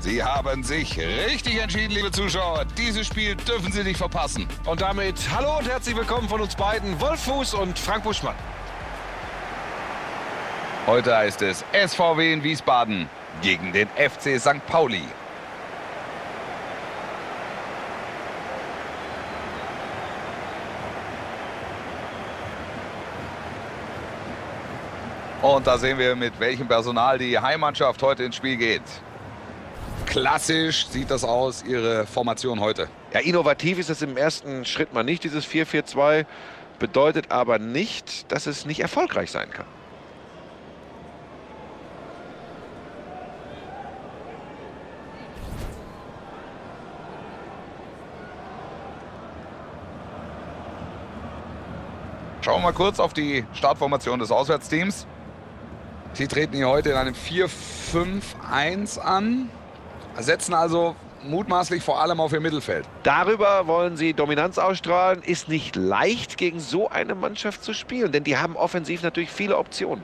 Sie haben sich richtig entschieden, liebe Zuschauer. Dieses Spiel dürfen Sie nicht verpassen. Und damit hallo und herzlich willkommen von uns beiden, Wolf Fuß und Frank Buschmann. Heute heißt es SVW in Wiesbaden gegen den FC St. Pauli. Und da sehen wir, mit welchem Personal die Heimmannschaft heute ins Spiel geht. Klassisch sieht das aus, ihre Formation heute. Ja, innovativ ist es im ersten Schritt mal nicht, dieses 4-4-2. Bedeutet aber nicht, dass es nicht erfolgreich sein kann. Schauen wir mal kurz auf die Startformation des Auswärtsteams. Sie treten hier heute in einem 4-5-1 an, setzen also mutmaßlich vor allem auf ihr Mittelfeld. Darüber wollen sie Dominanz ausstrahlen. Ist nicht leicht, gegen so eine Mannschaft zu spielen, denn die haben offensiv natürlich viele Optionen.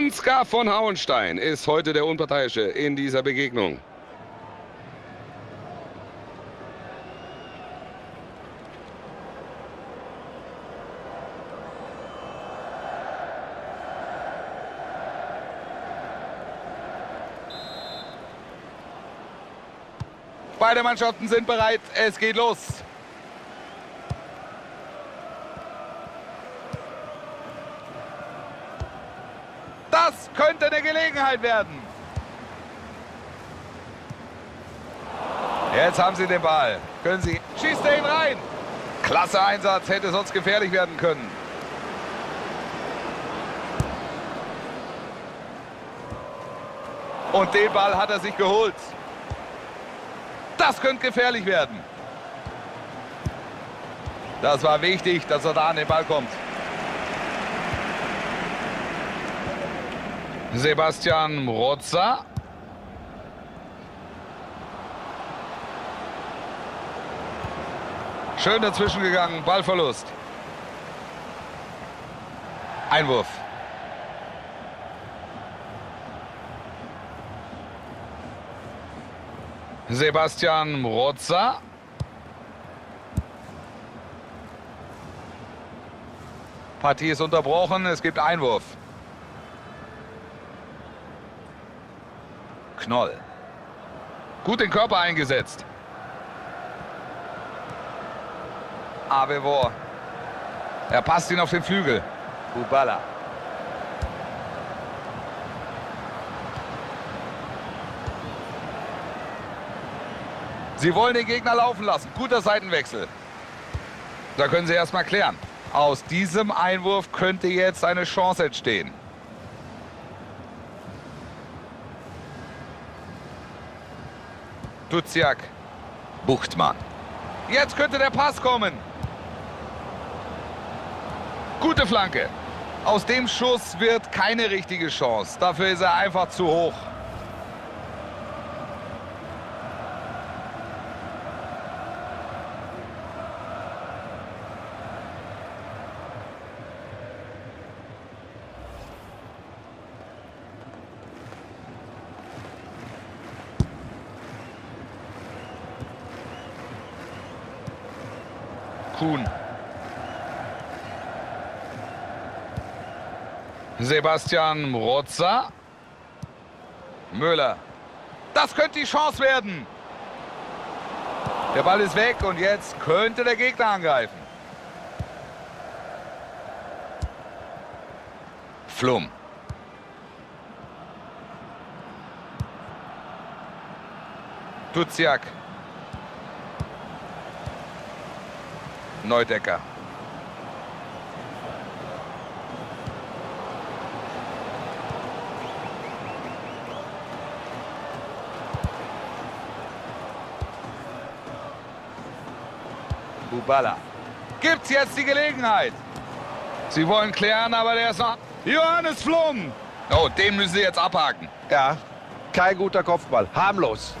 Ansgar von Hauenstein ist heute der Unparteiische in dieser Begegnung. Beide Mannschaften sind bereit. Es geht los. Gelegenheit werden. Jetzt haben sie den Ball. Können sie. Schießt er ihn rein. Klasse Einsatz. Hätte sonst gefährlich werden können. Und den Ball hat er sich geholt. Das könnte gefährlich werden. Das war wichtig, dass er da an den Ball kommt. Sebastian Mrotza. Schön dazwischen gegangen, Ballverlust. Einwurf. Sebastian Mrotza. Partie ist unterbrochen, es gibt Einwurf. Knoll. Gut den Körper eingesetzt. Avevor. Er passt ihn auf den Flügel. Kubala. Sie wollen den Gegner laufen lassen. Guter Seitenwechsel. Da können Sie erstmal klären. Aus diesem Einwurf könnte jetzt eine Chance entstehen. Duziak. Buchtmann. Jetzt könnte der Pass kommen. Gute Flanke. Aus dem Schuss wird keine richtige Chance. Dafür ist er einfach zu hoch. Kuhn. Sebastian Mrotza. Müller. Das könnte die Chance werden. Der Ball ist weg und jetzt könnte der Gegner angreifen. Flum. Duziak. Neudecker. Bubala. Gibt's jetzt die Gelegenheit? Sie wollen klären, aber der ist noch... Johannes Flum! Oh, den müssen Sie jetzt abhaken. Ja, kein guter Kopfball. Harmlos.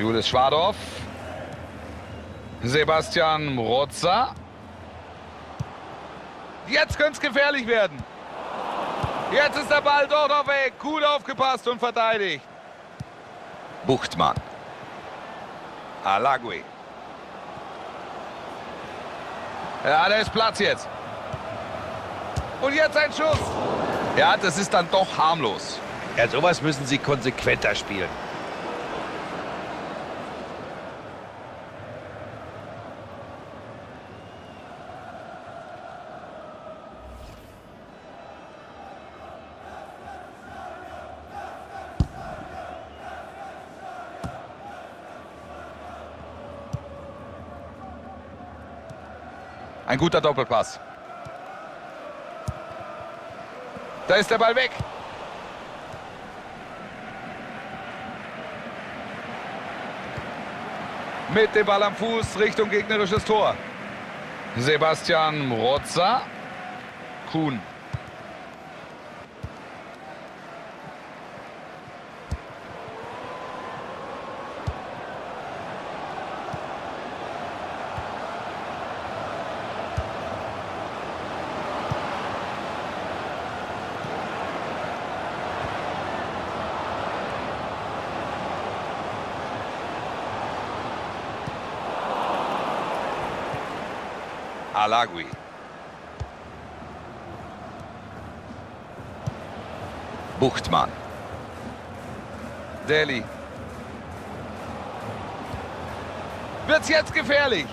Julius Schwadorf. Sebastian Mrotza. Jetzt könnte es gefährlich werden. Jetzt ist der Ball doch noch weg. Gut aufgepasst und verteidigt. Buchtmann. Alagui. Ja, da ist Platz jetzt. Und jetzt ein Schuss. Ja, das ist dann doch harmlos. Ja, sowas müssen sie konsequenter spielen. Ein guter Doppelpass. Da ist der Ball weg. Mit dem Ball am Fuß Richtung gegnerisches Tor. Sebastian Mrotza. Kuhn. Alagui. Buchtmann. Deli. Wird's jetzt gefährlich?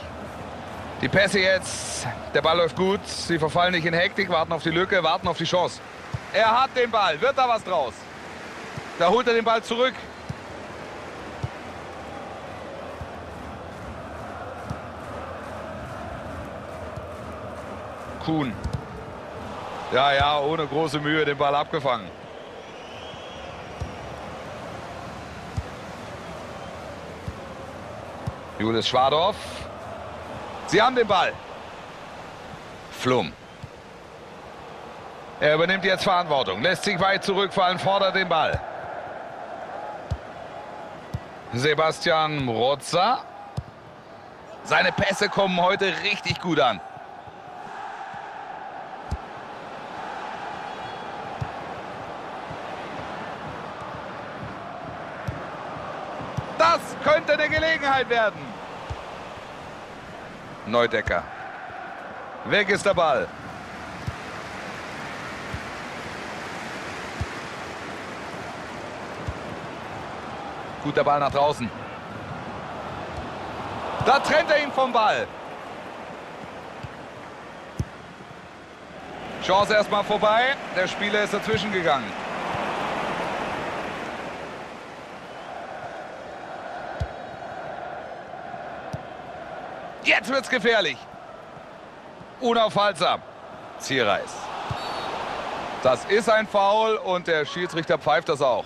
Die Pässe jetzt. Der Ball läuft gut. Sie verfallen nicht in Hektik, warten auf die Lücke, warten auf die Chance. Er hat den Ball. Wird da was draus? Da holt er den Ball zurück. Kuhn. Ja, ja, ohne große Mühe den Ball abgefangen. Julius Schwadorf. Sie haben den Ball. Flum. Er übernimmt jetzt Verantwortung, lässt sich weit zurückfallen, fordert den Ball. Sebastian Mrotza. Seine Pässe kommen heute richtig gut an. Das könnte eine Gelegenheit werden. Neudecker. Weg ist der Ball. Guter Ball nach draußen. Da trennt er ihn vom Ball. Chance erstmal vorbei. Der Spieler ist dazwischen gegangen. Jetzt wird's gefährlich. Unaufhaltsam. Zierreis. Das ist ein Foul und der Schiedsrichter pfeift das auch.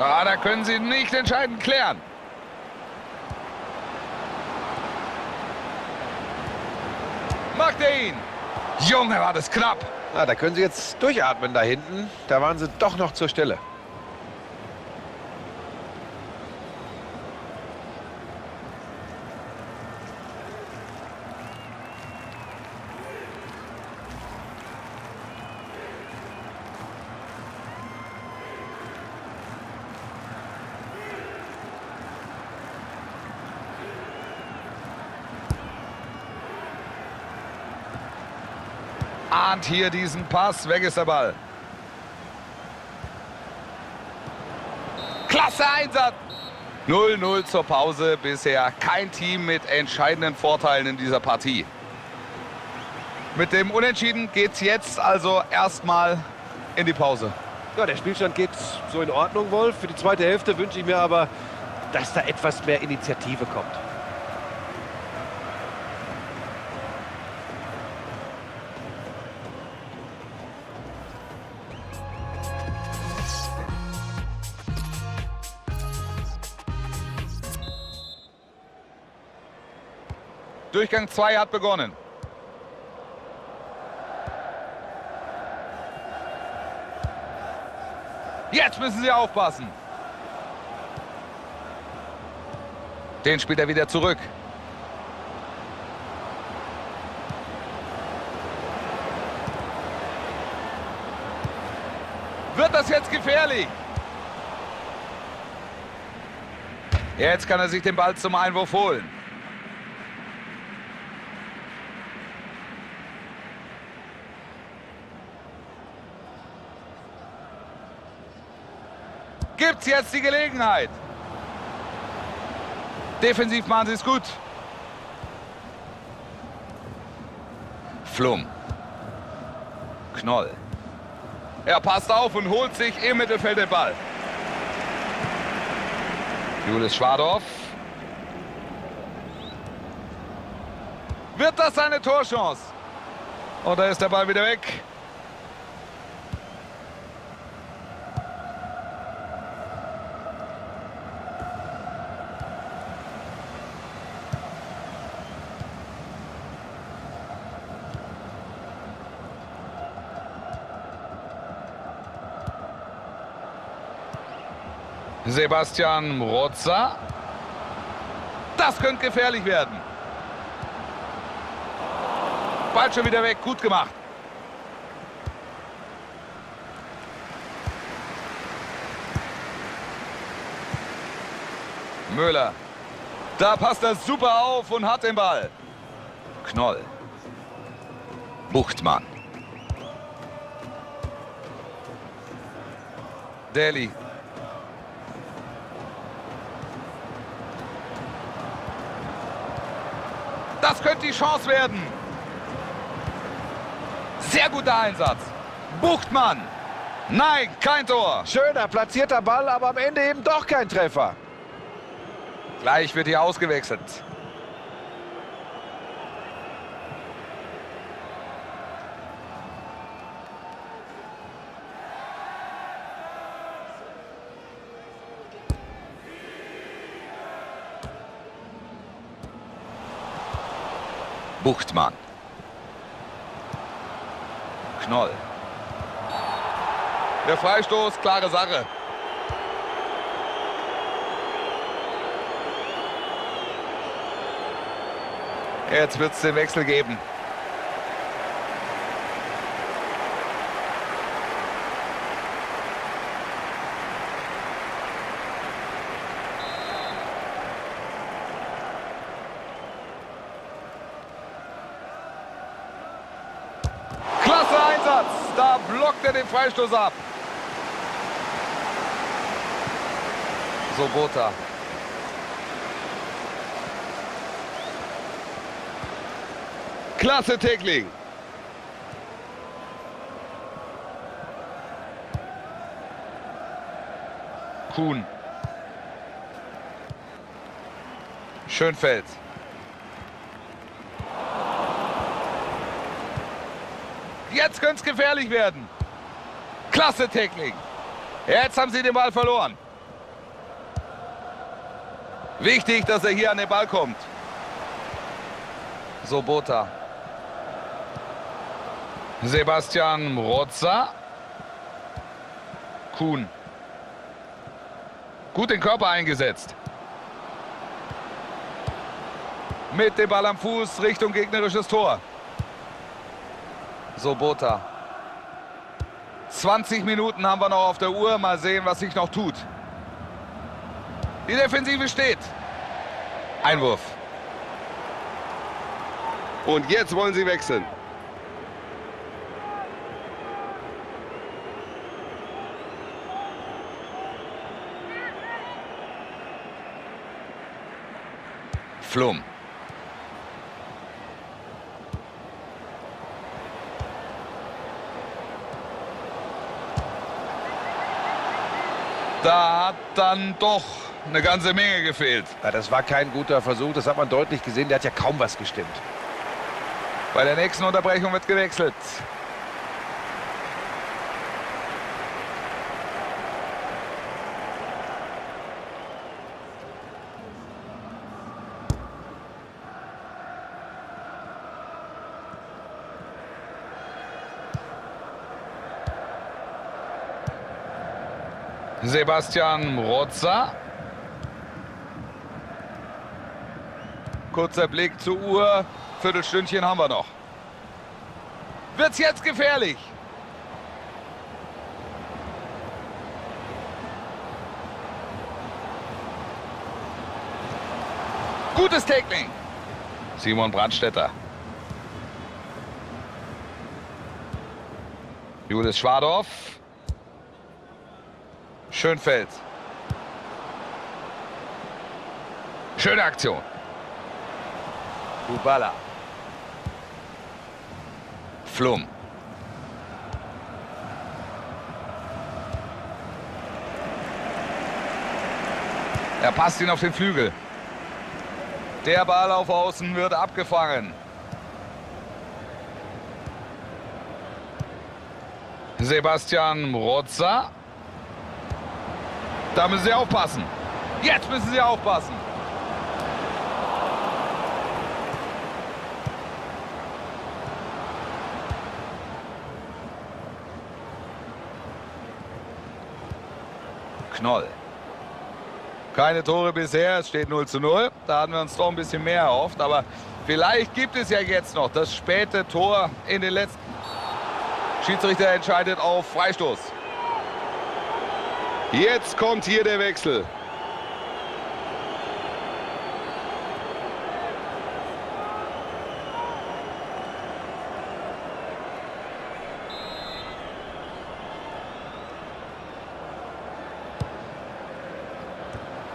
Ja, da können sie nicht entscheidend klären. Macht er ihn. Junge, war das knapp. Na, da können sie jetzt durchatmen da hinten. Da waren sie doch noch zur Stelle. Ahnt hier diesen Pass. Weg ist der Ball. Klasse Einsatz. 0-0 zur Pause. Bisher kein Team mit entscheidenden Vorteilen in dieser Partie. Mit dem Unentschieden geht es jetzt also erstmal in die Pause. Ja, der Spielstand geht so in Ordnung, Wolf. Für die zweite Hälfte wünsche ich mir aber, dass da etwas mehr Initiative kommt. Durchgang 2 hat begonnen. Jetzt müssen sie aufpassen. Den spielt er wieder zurück. Wird das jetzt gefährlich? Jetzt kann er sich den Ball zum Einwurf holen. Gibt's jetzt die Gelegenheit? Defensiv machen sie es gut. Flum. Knoll. Er passt auf und holt sich im Mittelfeld den Ball. Julius Schwadorf. Wird das eine Torchance? Oder ist der Ball wieder weg? Sebastian Mrotza. Das könnte gefährlich werden. Ball schon wieder weg. Gut gemacht. Müller. Da passt er super auf und hat den Ball. Knoll. Buchtmann. Daly. Das könnte die Chance werden. Sehr guter Einsatz. Buchtmann. Nein, kein Tor. Schöner, platzierter Ball, aber am Ende eben doch kein Treffer. Gleich wird hier ausgewechselt. Buchtmann. Knoll. Der Freistoß, klare Sache. Jetzt wird es den Wechsel geben. Klasse Einsatz. Da blockt er den Freistoß ab. Sobota. Klasse Tackling. Kuhn. Schönfeld. Jetzt könnte es gefährlich werden. Klasse Tackling. Jetzt haben sie den Ball verloren. Wichtig, dass er hier an den Ball kommt. Sobota. Sebastian Mrotza. Kuhn. Gut den Körper eingesetzt. Mit dem Ball am Fuß Richtung gegnerisches Tor. Sobota. 20 Minuten haben wir noch auf der Uhr. Mal sehen, was sich noch tut. Die Defensive steht. Einwurf. Und jetzt wollen sie wechseln. Flum. Da hat dann doch eine ganze Menge gefehlt. Ja, das war kein guter Versuch, das hat man deutlich gesehen. Der hat ja kaum was gestimmt. Bei der nächsten Unterbrechung wird gewechselt. Sebastian Rotzer. Kurzer Blick zur Uhr. Viertelstündchen haben wir noch. Wird's jetzt gefährlich? Gutes Tackling. Simon Brandstetter. Julius Schwadorf. Schönfeld. Schöne Aktion. Kubala. Flum. Er passt ihn auf den Flügel. Der Ball auf Außen wird abgefangen. Sebastian Rotzer. Da müssen Sie aufpassen. Jetzt müssen Sie aufpassen. Knoll. Keine Tore bisher, es steht 0 zu 0. Da hatten wir uns doch ein bisschen mehr erhofft, aber vielleicht gibt es ja jetzt noch das späte Tor in den letzten... Schiedsrichter entscheidet auf Freistoß. Jetzt kommt hier der Wechsel.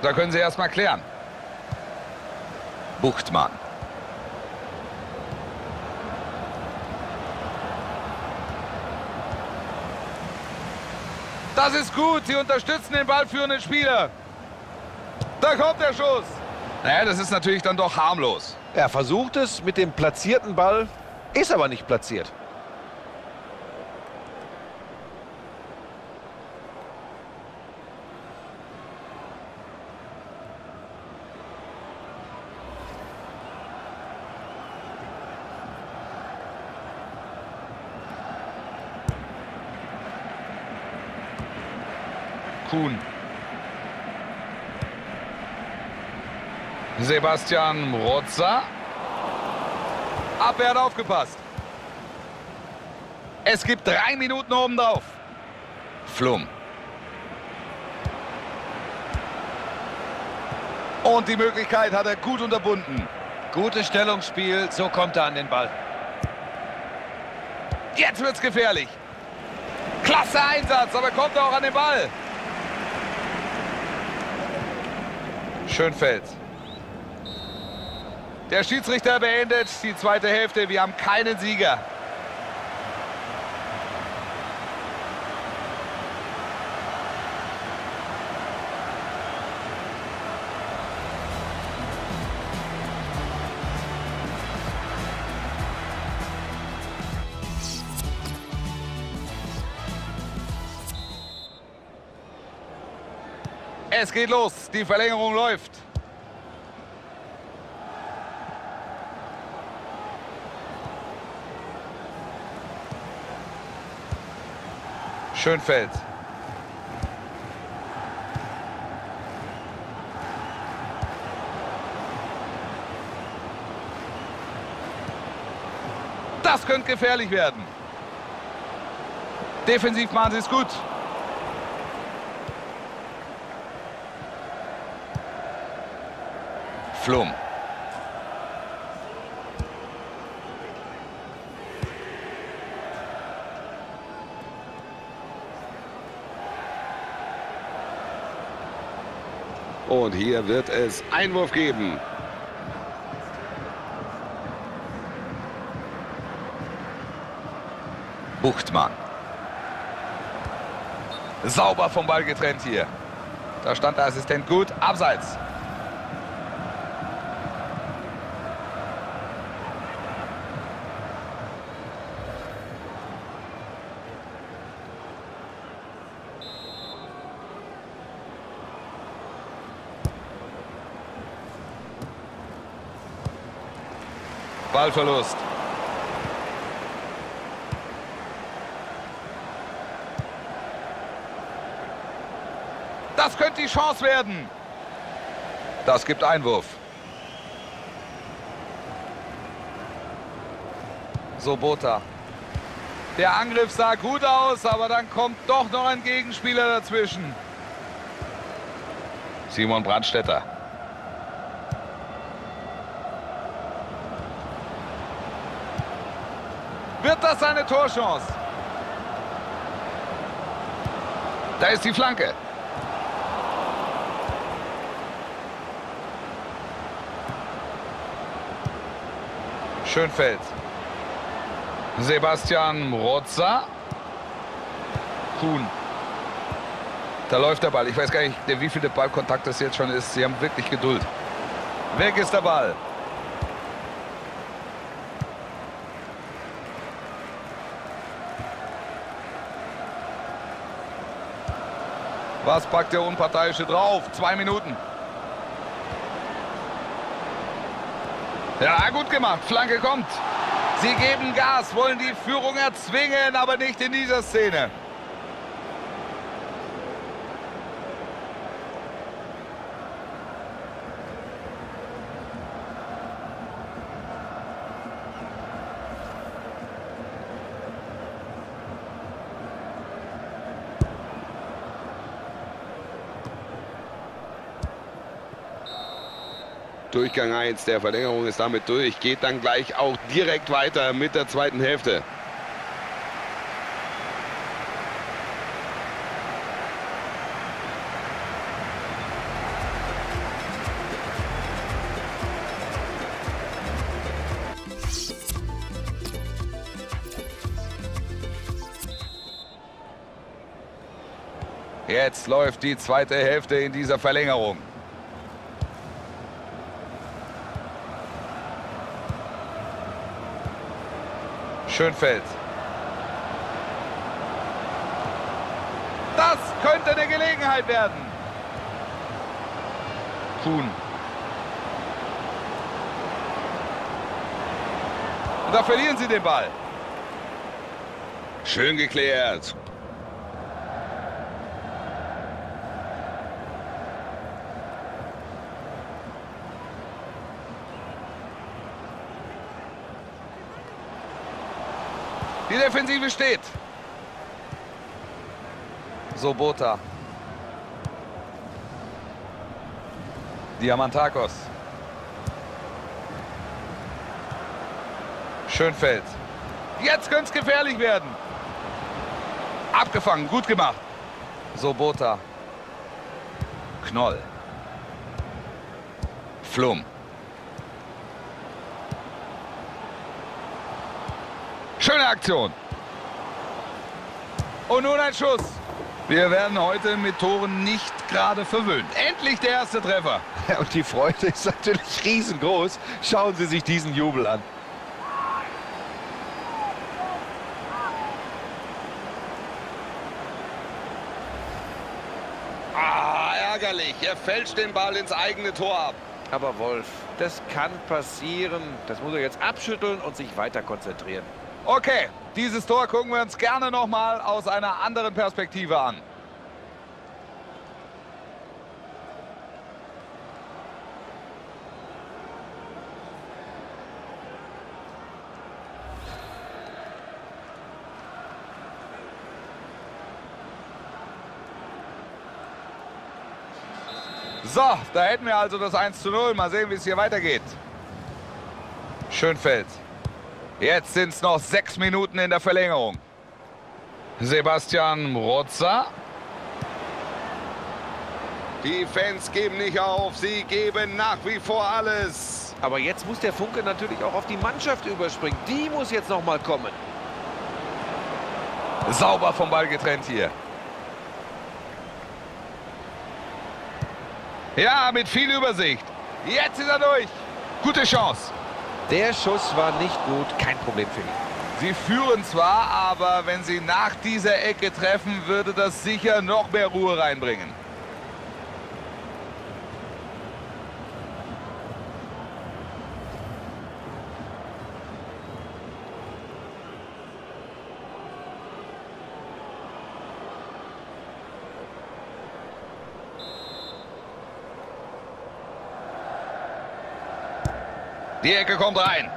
Da können Sie erst mal klären. Buchtmann. Das ist gut. Sie unterstützen den ballführenden Spieler. Da kommt der Schuss. Naja, das ist natürlich dann doch harmlos. Er versucht es mit dem platzierten Ball, ist aber nicht platziert. Kuhn. Sebastian Rotzer. Abwehr hat aufgepasst. Es gibt drei Minuten oben drauf. Flum. Und die Möglichkeit hat er gut unterbunden. Gutes Stellungsspiel, so kommt er an den Ball. Jetzt wird's gefährlich. Klasse Einsatz, aber kommt er auch an den Ball. Schönfeld. Der Schiedsrichter beendet die zweite Hälfte. Wir haben keinen Sieger. Es geht los. Die Verlängerung läuft. Schönfeld. Das könnte gefährlich werden. Defensiv machen sie es gut. Flum. Und hier wird es Einwurf geben. Buchtmann. Sauber vom Ball getrennt hier. Da stand der Assistent gut. Abseits. Ballverlust. Das könnte die Chance werden. Das gibt Einwurf. Sobota. Der Angriff sah gut aus, aber dann kommt doch noch ein Gegenspieler dazwischen. Simon Brandstetter. Das eine Torchance? Da ist die Flanke. Schönfeld. Sebastian Rozza. Kuhn. Da läuft der Ball. Ich weiß gar nicht, wie viel der Ballkontakt das jetzt schon ist. Sie haben wirklich Geduld. Weg ist der Ball. Was packt der Unparteiische drauf? Zwei Minuten. Ja, gut gemacht. Flanke kommt. Sie geben Gas, wollen die Führung erzwingen, aber nicht in dieser Szene. Durchgang 1 der Verlängerung ist damit durch. Geht dann gleich auch direkt weiter mit der zweiten Hälfte. Jetzt läuft die zweite Hälfte in dieser Verlängerung. Schönfeld. Das könnte eine Gelegenheit werden. Kuhn. Und da verlieren sie den Ball. Schön geklärt. Die Defensive steht. Sobota. Diamantakos. Schönfeld. Jetzt könnte es gefährlich werden. Abgefangen, gut gemacht. Sobota. Knoll. Flum. Schöne Aktion. Und nun ein Schuss. Wir werden heute mit Toren nicht gerade verwöhnt. Endlich der erste Treffer. Ja, und die Freude ist natürlich riesengroß. Schauen Sie sich diesen Jubel an. Ah, ärgerlich. Er fälscht den Ball ins eigene Tor ab. Aber Wolf, das kann passieren. Das muss er jetzt abschütteln und sich weiter konzentrieren. Okay, dieses Tor gucken wir uns gerne noch mal aus einer anderen Perspektive an. So, da hätten wir also das 1 zu 0. Mal sehen, wie es hier weitergeht. Schönfeld. Jetzt sind es noch sechs Minuten in der Verlängerung. Sebastian Rozza. Die Fans geben nicht auf, sie geben nach wie vor alles. Aber jetzt muss der Funke natürlich auch auf die Mannschaft überspringen. Die muss jetzt noch mal kommen. Sauber vom Ball getrennt hier. Ja, mit viel Übersicht. Jetzt ist er durch. Gute Chance. Der Schuss war nicht gut, kein Problem für ihn. Sie führen zwar, aber wenn sie nach dieser Ecke treffen, würde das sicher noch mehr Ruhe reinbringen. Die Ecke kommt rein.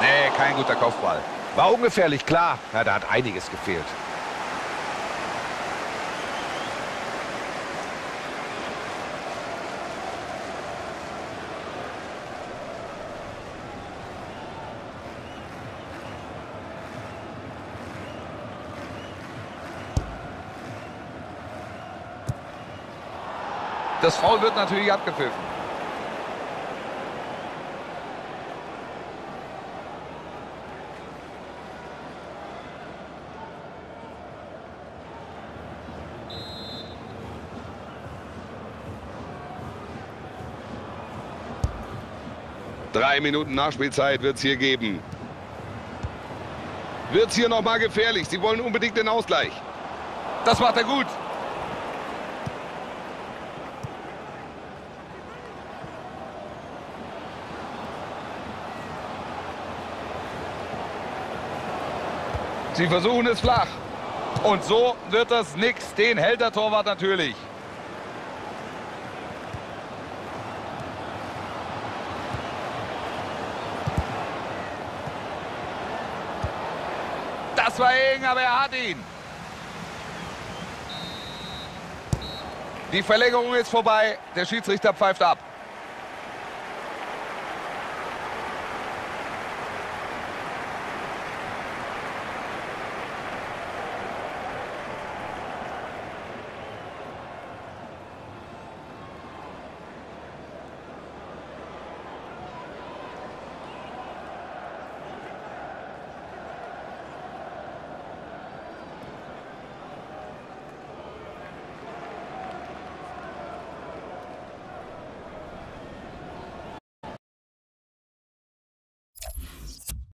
Nee, kein guter Kopfball. War ungefährlich, klar. Ja, da hat einiges gefehlt. Das Foul wird natürlich abgepfiffen. Drei Minuten Nachspielzeit wird es hier geben. Wird es hier nochmal gefährlich. Sie wollen unbedingt den Ausgleich. Das macht er gut. Sie versuchen es flach. Und so wird das nix. Den hält der Torwart natürlich. Das war eng, aber er hat ihn. Die Verlängerung ist vorbei. Der Schiedsrichter pfeift ab.